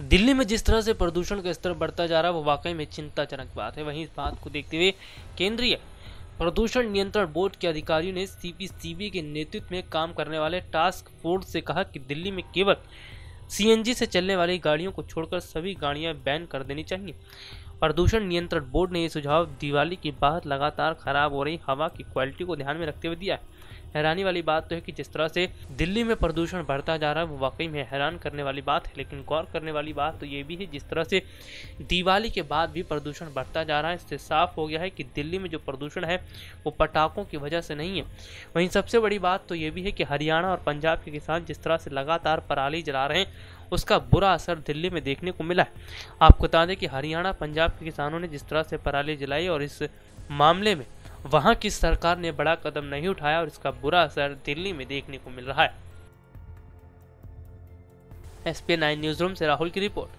दिल्ली में जिस तरह से प्रदूषण का स्तर बढ़ता जा रहा है, वो वाकई में चिंताजनक बात है। वहीं इस बात को देखते हुए केंद्रीय प्रदूषण नियंत्रण बोर्ड के अधिकारियों ने सीपीसीबी के नेतृत्व में काम करने वाले टास्क फोर्स से कहा कि दिल्ली में केवल सीएनजी से चलने वाली गाड़ियों को छोड़कर सभी गाड़ियाँ बैन कर देनी चाहिए। प्रदूषण नियंत्रण बोर्ड ने यह सुझाव दिवाली के बाद लगातार खराब हो रही हवा की क्वालिटी को ध्यान में रखते हुए दिया है। हैरानी वाली बात तो है कि जिस तरह से दिल्ली में प्रदूषण बढ़ता जा रहा है, वो वाकई में हैरान करने वाली बात है। लेकिन गौर करने वाली बात तो ये भी है, जिस तरह से दिवाली के बाद भी प्रदूषण बढ़ता जा रहा है, इससे साफ़ हो गया है कि दिल्ली में जो प्रदूषण है, वो पटाखों की वजह से नहीं है। वहीं सबसे बड़ी बात तो ये भी है कि हरियाणा और पंजाब के किसान जिस तरह से लगातार पराली जला रहे हैं, उसका बुरा असर दिल्ली में देखने को मिला है। आपको बता दें कि हरियाणा, पंजाब के किसानों ने जिस तरह से पराली जलाई और इस मामले में वहाँ की सरकार ने बड़ा कदम नहीं उठाया और इसका बुरा असर दिल्ली में देखने को मिल रहा है। S P nine newsroom से राहुल की रिपोर्ट।